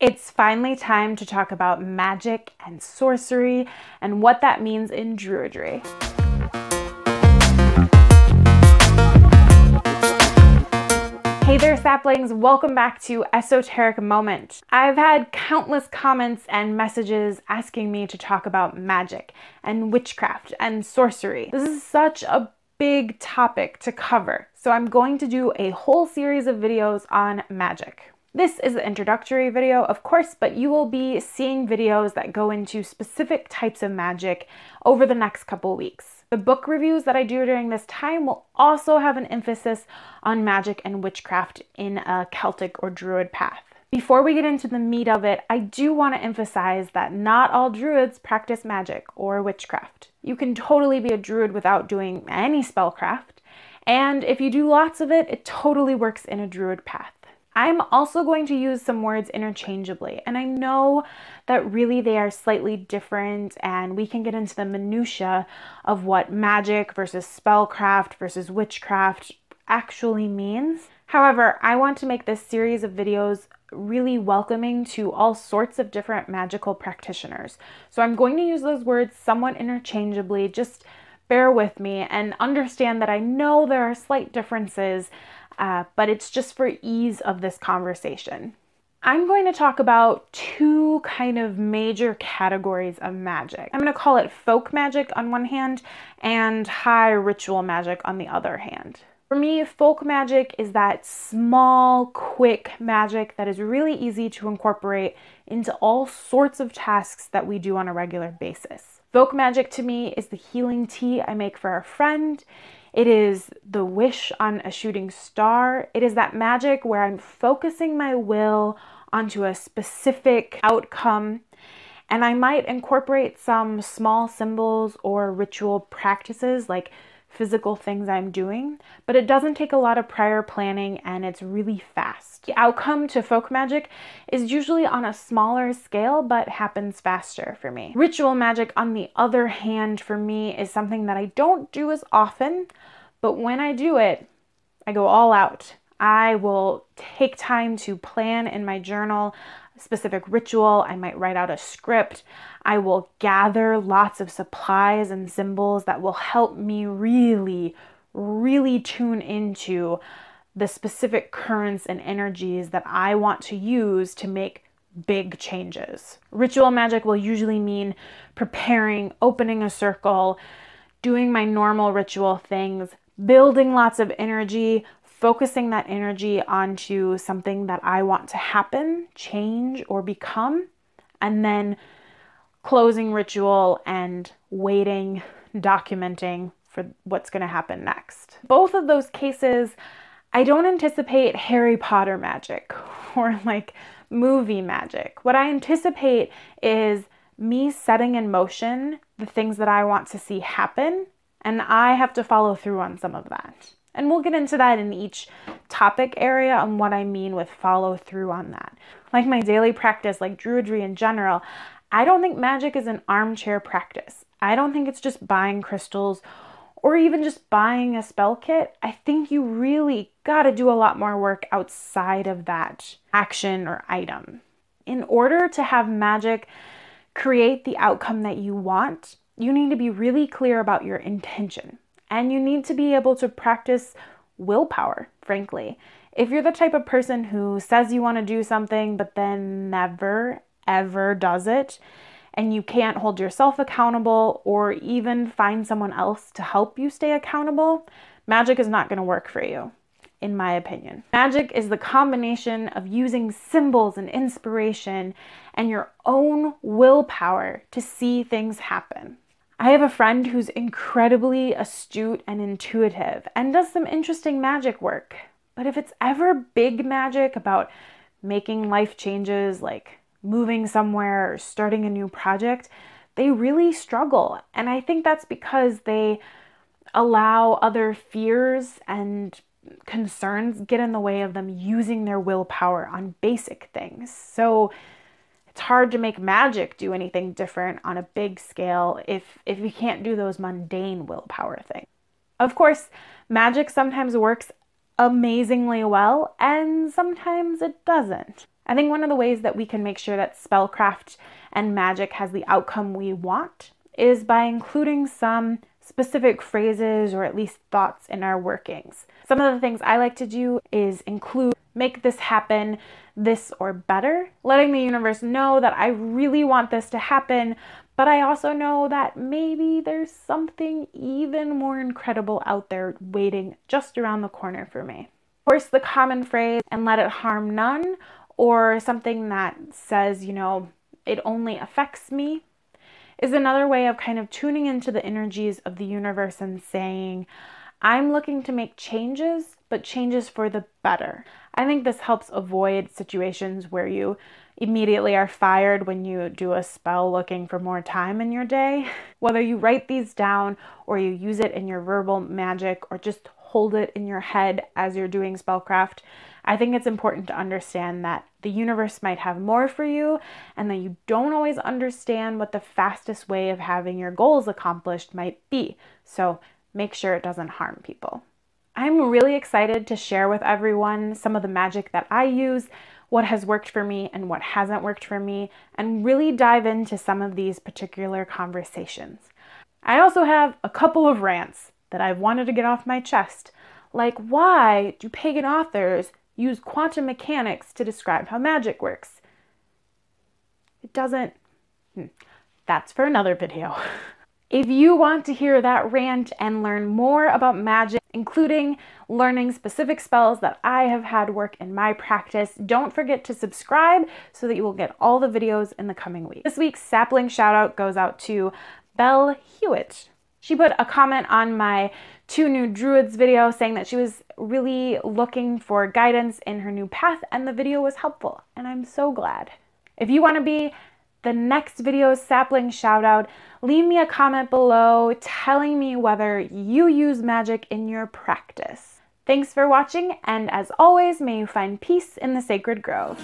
It's finally time to talk about magic and sorcery and what that means in Druidry. Hey there, saplings! Welcome back to Esoteric Moment. I've had countless comments and messages asking me to talk about magic and witchcraft and sorcery. This is such a big topic to cover, so I'm going to do a whole series of videos on magic. This is the introductory video, of course, but you will be seeing videos that go into specific types of magic over the next couple weeks. The book reviews that I do during this time will also have an emphasis on magic and witchcraft in a Celtic or Druid path. Before we get into the meat of it, I do want to emphasize that not all Druids practice magic or witchcraft. You can totally be a Druid without doing any spellcraft, and if you do lots of it, it totally works in a Druid path. I'm also going to use some words interchangeably, and I know that really they are slightly different, and we can get into the minutiae of what magic versus spellcraft versus witchcraft actually means. However, I want to make this series of videos really welcoming to all sorts of different magical practitioners. So I'm going to use those words somewhat interchangeably, just bear with me and understand that I know there are slight differences uh, but it's just for ease of this conversation. I'm going to talk about two kind of major categories of magic. I'm going to call it folk magic on one hand and high ritual magic on the other hand. For me, folk magic is that small, quick magic that is really easy to incorporate into all sorts of tasks that we do on a regular basis. Folk magic to me is the healing tea I make for a friend. It is the wish on a shooting star. It is that magic where I'm focusing my will onto a specific outcome. And I might incorporate some small symbols or ritual practices like physical things I'm doing, but it doesn't take a lot of prior planning and it's really fast. The outcome to folk magic is usually on a smaller scale but happens faster for me. Ritual magic, on the other hand, for me is something that I don't do as often, but when I do it, I go all out. I will take time to plan in my journal specific ritual. I might write out a script. I will gather lots of supplies and symbols that will help me really, really tune into the specific currents and energies that I want to use to make big changes. Ritual magic will usually mean preparing, opening a circle, doing my normal ritual things, building lots of energy, focusing that energy onto something that I want to happen, change, or become, and then closing ritual and waiting, documenting for what's going to happen next. Both of those cases, I don't anticipate Harry Potter magic or like movie magic. What I anticipate is me setting in motion the things that I want to see happen and I have to follow through on some of that. And we'll get into that in each topic area on what I mean with follow through on that. Like my daily practice, like Druidry in general, I don't think magic is an armchair practice. I don't think it's just buying crystals or even just buying a spell kit. I think you really got to do a lot more work outside of that action or item. In order to have magic create the outcome that you want, you need to be really clear about your intention and you need to be able to practice willpower, frankly. If you're the type of person who says you want to do something but then never, ever does it, and you can't hold yourself accountable or even find someone else to help you stay accountable, magic is not going to work for you, in my opinion. Magic is the combination of using symbols and inspiration and your own willpower to see things happen. I have a friend who's incredibly astute and intuitive and does some interesting magic work. But if it's ever big magic about making life changes like moving somewhere or starting a new project, they really struggle. And I think that's because they allow other fears and concerns get in the way of them using their willpower on basic things. So it's hard to make magic do anything different on a big scale if if you can't do those mundane willpower things. Of course, magic sometimes works amazingly well and sometimes it doesn't. I think one of the ways that we can make sure that spellcraft and magic has the outcome we want is by including some specific phrases or at least thoughts in our workings. Some of the things I like to do is include make this happen, this or better, letting the universe know that I really want this to happen, but I also know that maybe there's something even more incredible out there waiting just around the corner for me. Of course, the common phrase, and let it harm none, or something that says, you know, it only affects me, is another way of kind of tuning into the energies of the universe and saying, I'm looking to make changes, but changes for the better. I think this helps avoid situations where you immediately are fired when you do a spell looking for more time in your day. Whether you write these down or you use it in your verbal magic or just hold it in your head as you're doing spellcraft, I think it's important to understand that the universe might have more for you and that you don't always understand what the fastest way of having your goals accomplished might be. So make sure it doesn't harm people. I'm really excited to share with everyone some of the magic that I use, what has worked for me and what hasn't worked for me, and really dive into some of these particular conversations. I also have a couple of rants that I've wanted to get off my chest, like why do pagan authors use quantum mechanics to describe how magic works. It doesn't. Hmm, that's for another video. If you want to hear that rant and learn more about magic, including learning specific spells that I have had work in my practice, don't forget to subscribe so that you will get all the videos in the coming week. This week's sapling shout out goes out to Belle Hewitt. She put a comment on my two new druids video saying that she was really looking for guidance in her new path and the video was helpful and I'm so glad. If you want to be the next video's sapling shout out, leave me a comment below telling me whether you use magic in your practice. Thanks for watching and as always may you find peace in the sacred grove.